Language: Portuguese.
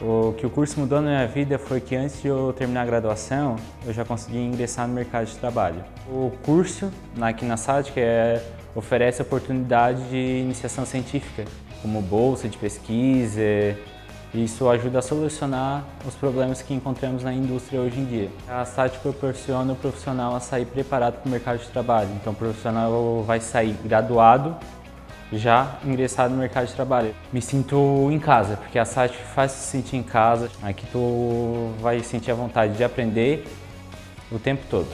O que o curso mudou na minha vida foi que antes de eu terminar a graduação, eu já consegui ingressar no mercado de trabalho. O curso aqui na SADIC é, oferece oportunidade de iniciação científica, como bolsa de pesquisa, isso ajuda a solucionar os problemas que encontramos na indústria hoje em dia. A SAT proporciona o profissional a sair preparado para o mercado de trabalho. Então o profissional vai sair graduado já ingressado no mercado de trabalho. Me sinto em casa, porque a SAT faz se sentir em casa. Aqui tu vai sentir a vontade de aprender o tempo todo.